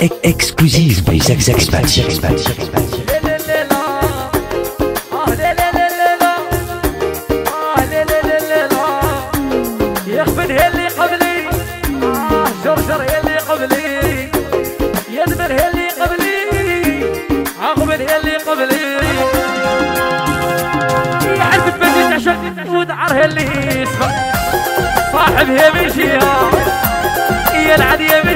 exclusive by Zach Zach Spat. Zach Spat. Zach Spat. يخبن هي اللي قبلي آه هي هي اللي صاحب هي مشيها هي العادية مشيها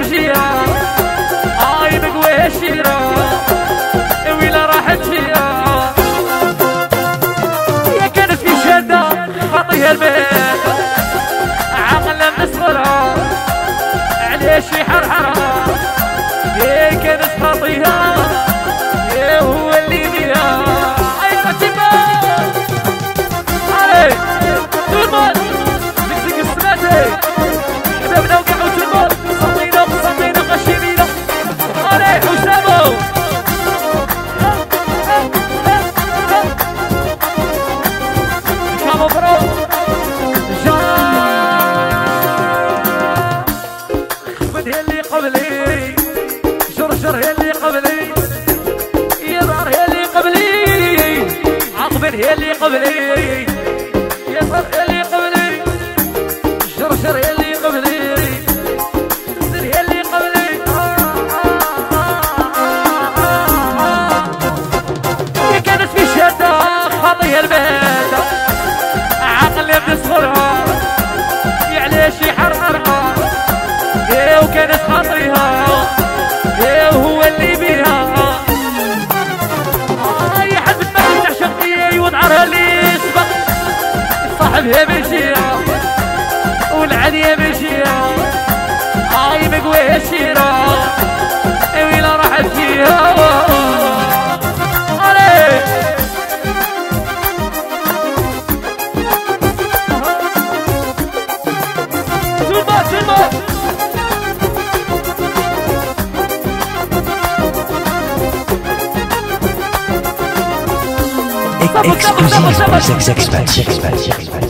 خاطيها يا هو اللي بيها. أي قتيبة علي ترمال زقزق السماتي حبابنا وقعوا ترمال صمينا صمينا غشيمينا علي حسامو كامو برو خفت هي اللي قبلي. شرشر هي اللي قبلي. يظهر هي اللي قبلي. عقبل هي اللي قبلي. يظهر هي اللي قبلي. شرشر هي اللي قبلي. زر هي اللي قبلي. هي كانت صاحبها مشيها والعادية مشيها هاي مقويها الشيرة ويلا راحت فيها عليك سلطان سلطان Exclusive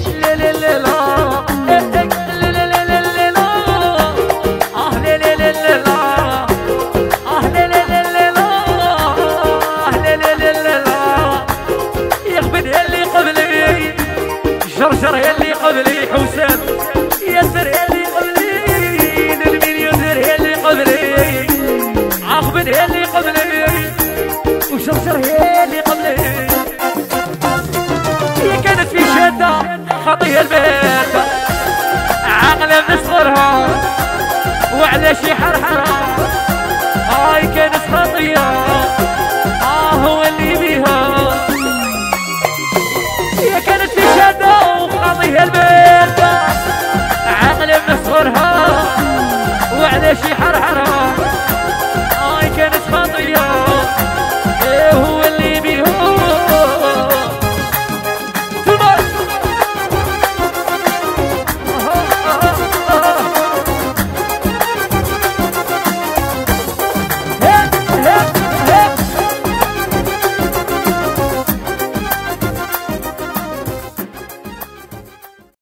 وشرشر هي اللي قبلي. هي كانت في شدة خطيها البيت. عاقلة من صغرها وعلى شي حرحرة.